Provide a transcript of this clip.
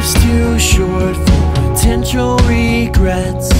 life's too short for potential regrets.